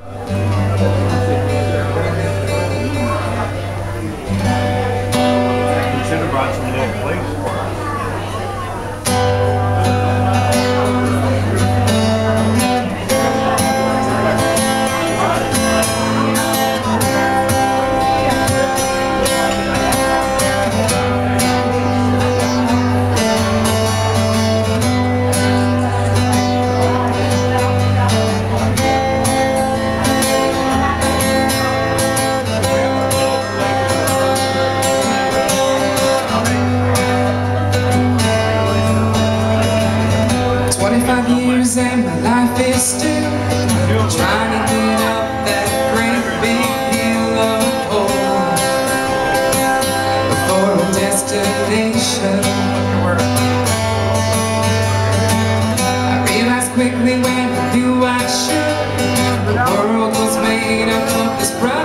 should 25 years and my life is still trying to get up that great big hill of hope for a destination. I realized quickly when I knew I should, the world was made up of this brother.